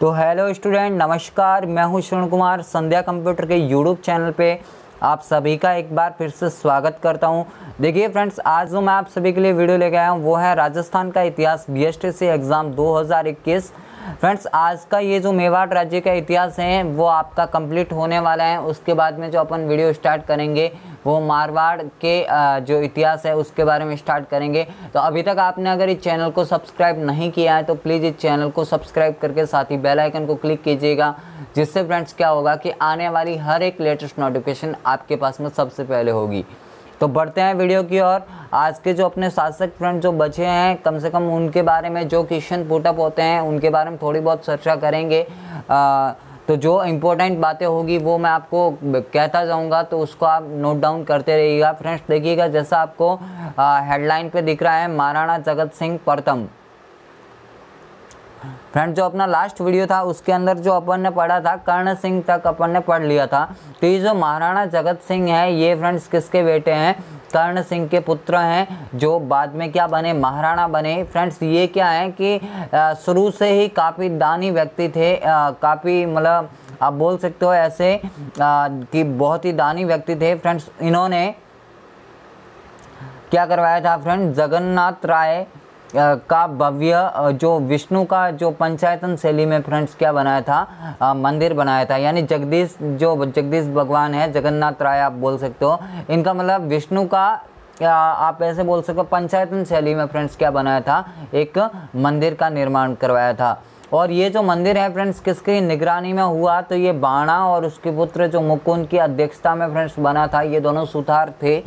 तो hello student, नमस्कार। मैं हूँ श्रवण कुमार, संध्या कंप्यूटर के यूट्यूब चैनल पे। आप सभी का एक बार फिर से स्वागत करता हूँ। देखिए फ्रेंड्स, आज जो मैं आप सभी के लिए वीडियो लेके आया हूँ, वो है राजस्थान का इतिहास बीएसटीसी एग्ज़ाम 2021 फ्रेंड्स, आज का ये जो मेवाड़ राज्य का इतिहास है, वो आपका कंप्लीट होने वाला है। उसके बाद में जो अपन वीडियो स्टार्ट करेंगे वो मारवाड़ के जो इतिहास है उसके बारे में स्टार्ट करेंगे। तो अभी तक आपने अगर इस चैनल को सब्सक्राइब नहीं किया है तो प्लीज़ इस चैनल को सब्सक्राइब करके साथ ही बेल आइकन को क्लिक कीजिएगा जिससे फ्रेंड्स क्या होगा कि आने वाली हर एक लेटेस्ट नोटिफिकेशन आपके पास में सबसे पहले होगी। तो बढ़ते हैं वीडियो की ओर। आज के जो अपने शासक फ्रेंड जो बचे हैं कम से कम उनके बारे में जो क्वेश्चन पुटअप होते हैं उनके बारे में थोड़ी बहुत चर्चा करेंगे। आ, तो जो इम्पोर्टेंट बातें होगी वो मैं आपको कहता जाऊँगा तो उसको आप नोट डाउन करते रहिएगा। फ्रेंड्स देखिएगा, जैसा आपको हेडलाइन पे दिख रहा है, महाराणा जगत सिंह प्रथम फ्रेंड जो अपना लास्ट वीडियो था, उसके अंदर जो अपन ने पढ़ा था, कर्ण सिंह तक अपन ने पढ़ लिया था। तो ये जो महाराणा जगत सिंह है, ये फ्रेंड्स किसके बेटे हैं? कर्ण सिंह के पुत्र हैं, जो बाद में क्या बने, महाराणा बने। फ्रेंड्स, ये क्या है कि शुरू से ही काफ़ी दानी व्यक्ति थे काफ़ी मतलब आप बोल सकते हो ऐसे कि बहुत ही दानी व्यक्ति थे। फ्रेंड्स, इन्होंने क्या करवाया था फ्रेंड जगन्नाथ राय का भव्य जो विष्णु का जो पंचायतन शैली में फ्रेंड्स क्या बनाया था आ, मंदिर बनाया था यानी जगदीश जो जगदीश भगवान है जगन्नाथ राय आप बोल सकते हो इनका मतलब विष्णु का आप ऐसे बोल सकते हो पंचायतन शैली में फ्रेंड्स क्या बनाया था एक मंदिर का निर्माण करवाया था। और ये जो मंदिर है फ्रेंड्स किसकी निगरानी में हुआ तो ये बाणा और उसके पुत्र जो मुकुंद की अध्यक्षता में फ्रेंड्स बना था ये दोनों सुथार थे।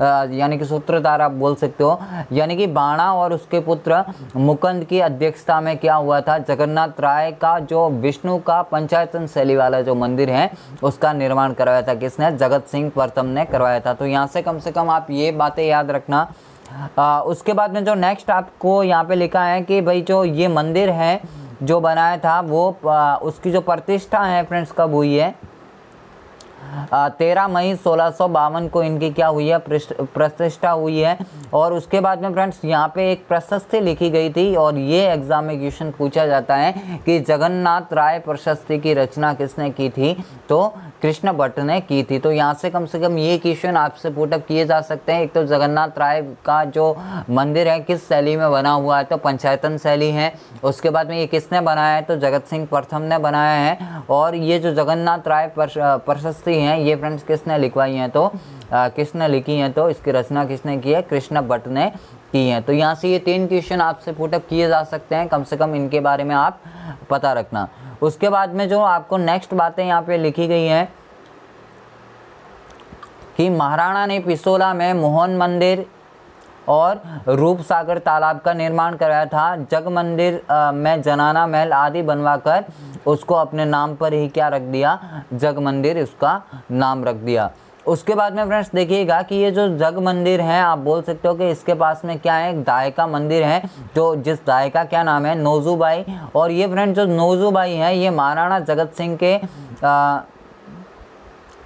यानी कि सूत्रधार आप बोल सकते हो। यानी कि बाणा और उसके पुत्र मुकंद की अध्यक्षता में क्या हुआ था? जगन्नाथ राय का जो विष्णु का पंचायतन शैली वाला जो मंदिर है उसका निर्माण करवाया था। किसने? जगत सिंह प्रथम ने करवाया था। तो यहाँ से कम से कम आप ये बातें याद रखना। आ, उसके बाद में जो नेक्स्ट आपको यहाँ पे लिखा है कि भाई जो ये मंदिर है जो बनाया था वो आ, उसकी जो प्रतिष्ठा है फ्रेंड्स कब हुई है? तेरह मई सोलह को इनकी क्या हुई है? प्रतिष्ठा हुई है। और उसके बाद में फ्रेंड्स, यहाँ पे एक प्रशस्ति लिखी गई थी और ये एग्ज़ाम में क्वेश्चन पूछा जाता है कि जगन्नाथ राय प्रशस्ति की रचना किसने की थी? तो कृष्ण भट्ट ने की थी। तो यहाँ से कम से कम ये क्वेश्चन आपसे पुटअप किए जा सकते हैं। एक तो जगन्नाथ राय का जो मंदिर है, किस शैली में बना हुआ है? तो पंचायतन शैली है। उसके बाद में ये किसने बनाया है? तो जगत सिंह प्रथम ने बनाया है। और ये जो जगन्नाथ राय प्रशस्ति हैं ये फ्रेंड्स किसने लिखवाई हैं तो? किसने लिखी हैं तो? इसकी रचना किसने की है? कृष्ण भट्ट ने की है। तो यहाँ से ये तीन क्वेश्चन आपसे पुटअप किए जा सकते हैं। कम से कम इनके बारे में आप पता रखना। उसके बाद में जो आपको नेक्स्ट बातें यहाँ पे लिखी गई हैं कि महाराणा ने पिसोला में मोहन मंदिर और रूप सागर तालाब का निर्माण कराया था। जग मंदिर में जनाना महल आदि बनवाकर उसको अपने नाम पर ही क्या रख दिया? जग मंदिर उसका नाम रख दिया। उसके बाद में फ्रेंड्स देखिएगा कि ये जो जग मंदिर है, आप बोल सकते हो कि इसके पास में क्या है? एक दायका मंदिर है, जो जिस दायका क्या नाम है? नोजूबाई। और ये फ्रेंड जो नोजूबाई है, ये महाराणा जगत सिंह के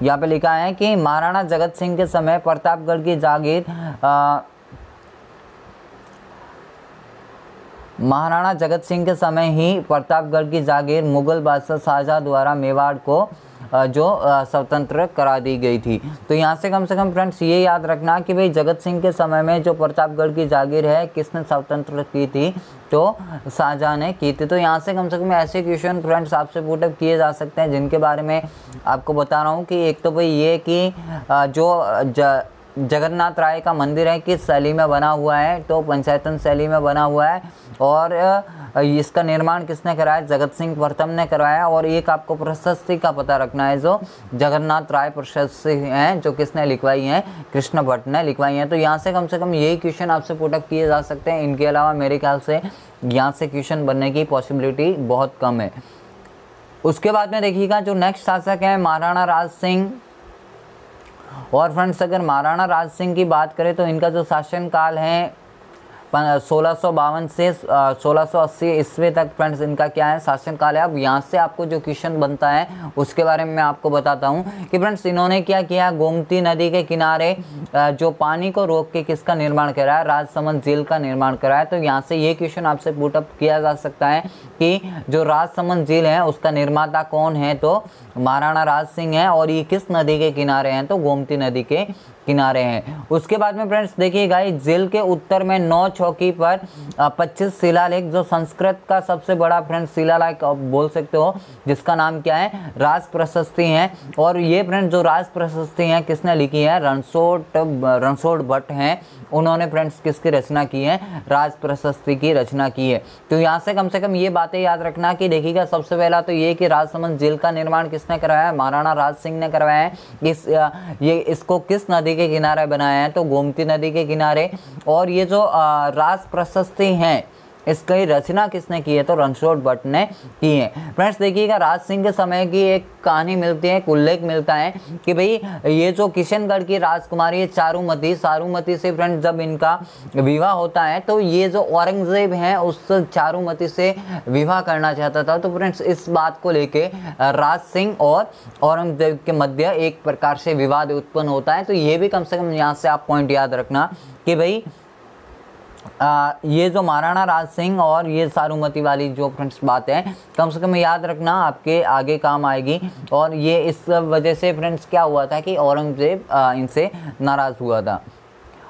यहाँ पे लिखा है कि महाराणा जगत सिंह के समय प्रतापगढ़ की जागीर महाराणा जगत सिंह के समय ही प्रतापगढ़ की जागीर मुगल बादशाह शाहजहाँ द्वारा मेवाड़ को जो स्वतंत्र करा दी गई थी। तो यहाँ से कम से कम फ्रेंड्स ये याद रखना कि भाई जगत सिंह के समय में जो प्रतापगढ़ की जागीर है, किसने स्वतंत्र की थी तो शाहजहाँ ने की थी। तो यहाँ से कम से कम ऐसे क्वेश्चन फ्रेंड्स आपसे पुटअप किए जा सकते हैं, जिनके बारे में आपको बता रहा हूँ कि एक तो भाई ये कि जो जगन्नाथ राय का मंदिर है, किस शैली में बना हुआ है? तो पंचायतन शैली में बना हुआ है। और इसका निर्माण किसने कराया? जगत सिंह प्रथम ने करवाया और एक आपको प्रशस्ति का पता रखना है जो जगन्नाथ राय प्रशस्ति हैं, जो किसने लिखवाई हैं? कृष्ण भट्ट ने लिखवाई हैं। तो यहाँ से कम से कम यही क्वेश्चन आपसे पुटअप किए जा सकते हैं। इनके अलावा मेरे ख्याल से यहाँ से क्वेश्चन बनने की पॉसिबिलिटी बहुत कम है। उसके बाद में देखिएगा जो नेक्स्ट शासक है, महाराणा राज सिंह और फ्रेंड्स अगर महाराणा राज सिंह की बात करें तो इनका जो शासनकाल है सोलह से सोलह ईस्वी तक फ्रेंड्स इनका क्या है? शासनकाल है। अब यहाँ से आपको जो क्वेश्चन बनता है, उसके बारे में मैं आपको बताता हूँ कि फ्रेंड्स इन्होंने क्या किया? गोमती नदी के किनारे जो पानी को रोक के किसका निर्माण कराया राजसमंद झील का निर्माण कराया तो यहाँ से ये क्वेश्चन आपसे पुटअप किया जा सकता है कि जो राजसमंद झील है, उसका निर्माता कौन है? तो महाराणा राज सिंह है और ये किस नदी के किनारे हैं? तो गोमती नदी के किनारे हैं। उसके बाद में फ्रेंड्स देखिएगा इस जेल के उत्तर में नौ चौकी पर पच्चीस शिलालेख, जो संस्कृत का सबसे बड़ा फ्रेंड्स शिलालेख बोल सकते हो, जिसका नाम क्या है? राज प्रशस्ति है। और ये फ्रेंड्स जो राज प्रशस्ति है, किसने लिखी है? रणसोट रणसोट भट्ट हैं। उन्होंने फ्रेंड्स किसकी रचना की है? राज प्रशस्ति की रचना की है। तो यहाँ से कम से कम ये बातें याद रखना कि देखिएगा, सबसे पहला तो ये कि राजसमंद जेल का निर्माण किसने करवाया? महाराणा राज सिंह ने करवाया है। इस ये इसको किस नदी के किनारे बनाया है तो गोमती नदी के किनारे। और ये जो राज प्रशस्ति हैं इसकी रचना किसने की है? तो रणछोड़ भट्ट ने की है। फ्रेंड्स, देखिएगा, राज सिंह के समय की एक कहानी मिलती है, एक उल्लेख मिलता है कि भाई, ये जो किशनगढ़ की राजकुमारी है, चारूमती, सारूमती से फ्रेंड्स, जब इनका विवाह होता है तो ये जो औरंगज़ेब है, उस चारूमती से विवाह करना चाहता था। तो फ्रेंड्स, इस बात को लेके राज सिंह और औरंगज़ेब के मध्य एक प्रकार से विवाद उत्पन्न होता है। तो ये भी कम से कम यहाँ से आप पॉइंट याद रखना कि भाई आ, ये जो महाराणा राज सिंह और ये सारूमती वाली जो फ्रेंड्स बात है कम से कम याद रखना आपके आगे काम आएगी। और ये इस वजह से फ्रेंड्स क्या हुआ था कि औरंगज़ेब इनसे नाराज़ हुआ था।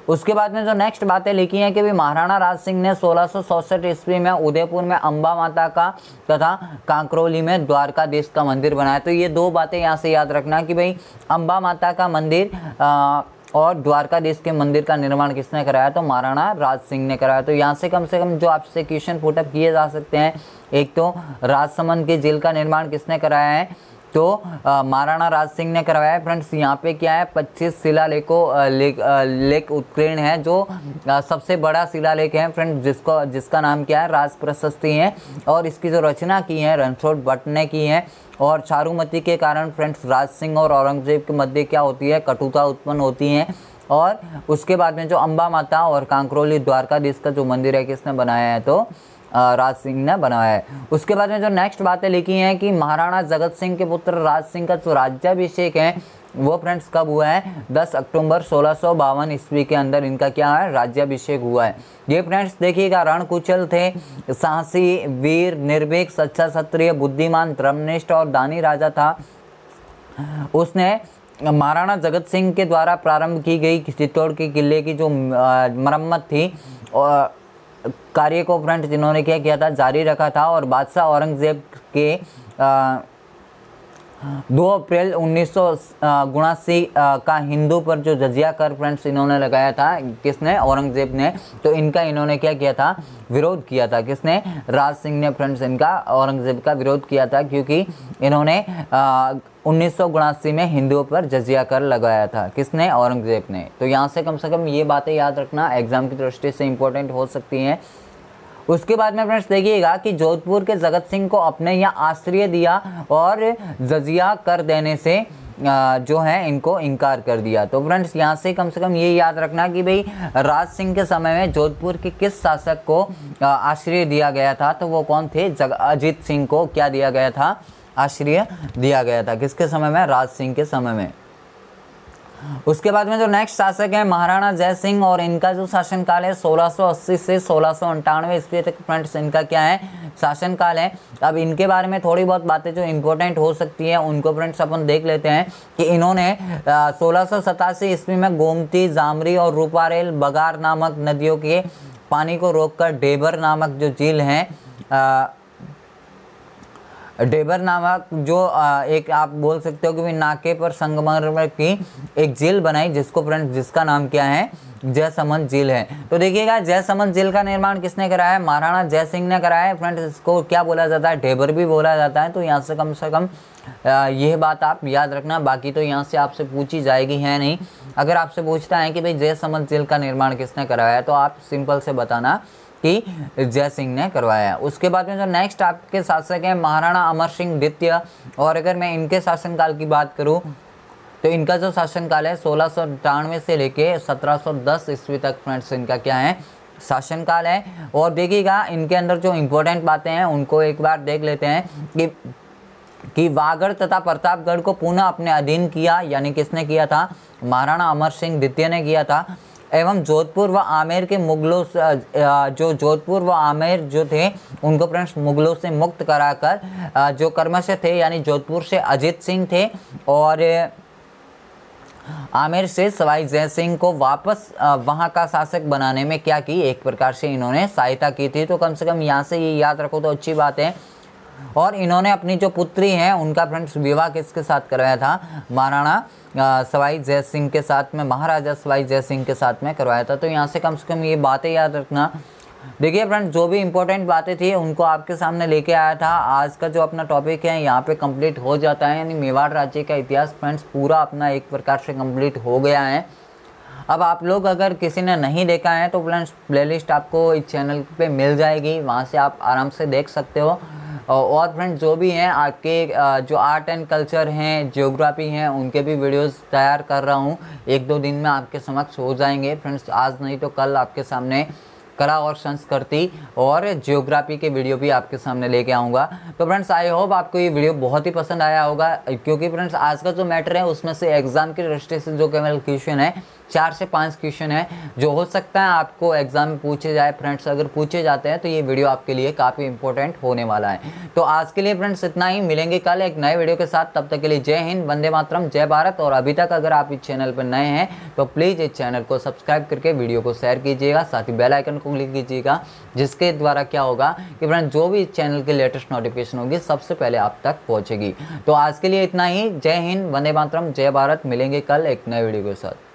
उसके बाद में जो नेक्स्ट बातें लिखी हैं कि भी महाराणा राज सिंह ने सोलह ईस्वी में उदयपुर में अंबा माता का तथा कांकरोली में द्वारका देश का मंदिर बनाया। तो ये दो बातें यहाँ से याद रखना कि भाई अंबा माता का मंदिर आ, और द्वारकाधीश के मंदिर का निर्माण किसने कराया? तो महाराणा राज सिंह ने कराया। तो यहाँ से कम से कम जो आपसे क्वेश्चन पुटअप किए जा सकते हैं, एक तो राजसमंद के जेल का निर्माण किसने कराया है? तो महाराणा राज सिंह ने करवाया। फ्रेंड्स, यहाँ पे क्या है 25 शिलालेखों लेख लेख उत्कीर्ण है, जो सबसे बड़ा शिला लेख है। फ्रेंड्स, जिसको, जिसका नाम क्या है, राज प्रशस्ति है और इसकी जो रचना की है, रणछोड़ भट्ट ने की है और चारूमती के कारण, फ्रेंड्स, राज सिंह और औरंगज़ेब के मध्य क्या होती है, कटुता उत्पन्न होती है और उसके बाद में जो अम्बा माता और कांकरोली द्वारकाधीश का जो मंदिर है, किसने बनाया है? तो राज सिंह ने बनाया है। उसके बाद में जो नेक्स्ट बातें लिखी हैं कि महाराणा जगत सिंह के पुत्र राज सिंह का जो राज्याभिषेक है, वो फ्रेंड्स कब हुआ है? 10 अक्टूबर सोलह ईस्वी के अंदर इनका क्या है? राज्याभिषेक हुआ है। ये फ्रेंड्स देखिएगा, रणकुचल थे, साहसी, वीर, निर्भीक, सच्चा, क्षत्रिय, बुद्धिमान धर्मनिष्ठ और दानी राजा था। उसने महाराणा जगत सिंह के द्वारा प्रारंभ की गई चित्तौड़ के किले की जो मरम्मत थी, और कार्य को उपरांत जिन्होंने क्या किया था जारी रखा था और बादशाह औरंगज़ेब के दो अप्रैल उन्नीस सौ का हिंदू पर जो जजिया कर फ्रेंड्स इन्होंने लगाया था, किसने? औरंगज़ेब ने। तो इनका इन्होंने क्या किया था? विरोध किया था। किसने? राज सिंह ने फ्रेंड्स इनका, औरंगज़ेब का विरोध किया था, क्योंकि इन्होंने उन्नीस सौ उनासी में हिंदुओं पर जजिया कर लगाया था। किसने? औरंगज़ेब ने। तो यहाँ से कम से कम ये बातें याद रखना, एग्ज़ाम की दृष्टि से इंपॉर्टेंट हो सकती हैं। उसके बाद में फ्रेंड्स देखिएगा कि जोधपुर के जगत सिंह को अपने यहाँ आश्रय दिया और जजिया कर देने से जो है, इनको इनकार कर दिया। तो फ्रेंड्स यहाँ से कम से कम ये याद रखना कि भाई, राज सिंह के समय में जोधपुर के किस शासक को आश्रय दिया गया था? तो वो कौन थे? जग, अजीत सिंह को क्या दिया गया था? आश्रय दिया गया था। किसके समय में? राज सिंह के समय में। उसके बाद में जो नेक्स्ट शासक है, महाराणा जय सिंह और इनका जो शासनकाल है 1680 से सोलह सौ ईस्वी तक फ्रेंड्स इनका क्या है, शासनकाल है। अब इनके बारे में थोड़ी बहुत बातें जो इंपॉर्टेंट हो सकती है, उनको फ्रेंड्स अपन देख लेते हैं कि इन्होंने सोलह ईस्वी में गोमती, जामरी और रूपारेल बगार नामक नदियों के पानी को रोककर डेबर नामक जो झील है डेबर नामक जो एक आप बोल सकते हो कि नाके पर संगमरमर की एक झील बनाई जिसको फ्रेंड जिसका नाम क्या है? जयसमंद झील है। तो देखिएगा जयसमंद झील का निर्माण किसने कराया है? महाराणा जय सिंह ने कराया है। फ्रेंड्स, इसको क्या बोला जाता है? डेबर भी बोला जाता है। तो यहाँ से कम से कम यह बात आप याद रखना। बाकी तो यहाँ से आपसे पूछी जाएगी, है नहीं? अगर आपसे पूछता है कि भाई जयसमंद झील का निर्माण किसने कराया है तो आप सिंपल से बताना। कि जय सिंह ने करवाया है। उसके बाद में जो नेक्स्ट आपके शासक हैं, महाराणा अमर सिंह द्वितीय, और अगर मैं इनके शासनकाल की बात करूँ तो इनका जो शासनकाल है, सोलह से लेके 1710 ईस्वी तक फ्रेंड्स, इनका क्या है, शासनकाल है। और देखिएगा, इनके अंदर जो इम्पोर्टेंट बातें हैं, उनको एक बार देख लेते हैं कि कि वागड़ तथा प्रतापगढ़ को पुनः अपने अधीन किया, यानी किसने किया था, महाराणा अमर सिंह द्वितीय ने किया था। एवं जोधपुर व आमेर के मुगलों जो जोधपुर व आमेर जो थे, उनको फ्रेंड्स मुगलों से मुक्त कराकर जो कर्मश थे, यानी जोधपुर से अजीत सिंह थे, और, आमिर से सवाई जय सिंह को वापस वहाँ का शासक बनाने में क्या की, एक प्रकार से इन्होंने सहायता की थी। तो कम से कम यहाँ से ये याद रखो तो अच्छी बात है और इन्होंने अपनी जो पुत्री हैं, उनका फ्रेंड्स विवाह किसके साथ करवाया था? महाराणा सवाई जय सिंह के साथ में, महाराजा सवाई जय सिंह के साथ में करवाया था। तो यहाँ से कम से कम ये बातें याद रखना। देखिए फ्रेंड जो भी इंपॉर्टेंट बातें थी, उनको आपके सामने लेके आया था। आज का जो अपना टॉपिक है, यहाँ पे कंप्लीट हो जाता है। यानी मेवाड़ राज्य का इतिहास फ्रेंड्स पूरा अपना एक प्रकार से कंप्लीट हो गया है। अब आप लोग अगर किसी ने नहीं देखा है तो फ्रेंड्स प्लेलिस्ट आपको इस चैनल पे मिल जाएगी। वहाँ से आप आराम से देख सकते हो। और फ्रेंड्स जो भी हैं, आपके जो आर्ट एंड कल्चर हैं जियोग्राफी हैं, उनके भी वीडियोस तैयार कर रहा हूँ। एक दो दिन में आपके समक्ष हो जाएँगे। फ्रेंड्स आज नहीं तो कल आपके सामने कला और संस्कृति और जियोग्राफी के वीडियो भी आपके सामने लेके आऊँगा। तो फ्रेंड्स आई होप आपको ये वीडियो बहुत ही पसंद आया होगा, क्योंकि फ्रेंड्स आज का जो मैटर है, उसमें से एग्ज़ाम की दृष्टि से जो केवल क्वेश्चन है चार से पाँच क्वेश्चन है, जो हो सकता है आपको एग्ज़ाम में पूछे जाए फ्रेंड्स अगर पूछे जाते हैं तो ये वीडियो आपके लिए काफ़ी इंपॉर्टेंट होने वाला है। तो आज के लिए फ्रेंड्स इतना ही, मिलेंगे कल एक नए वीडियो के साथ, तब तक के लिए जय हिंद, वंदे मातरम, जय भारत, और अभी तक अगर आप इस चैनल पर नए हैं तो प्लीज़ इस चैनल को सब्सक्राइब करके वीडियो को शेयर कीजिएगा, साथ ही बेलाइकन को क्लिक कीजिएगा, जिसके द्वारा क्या होगा कि फ्रेंड्स जो भी इस चैनल की लेटेस्ट नोटिफिकेशन होगी, सबसे पहले आप तक पहुँचेगी। तो आज के लिए इतना ही, जय हिंद, वंदे मातरम, जय भारत, मिलेंगे कल एक नए वीडियो के साथ।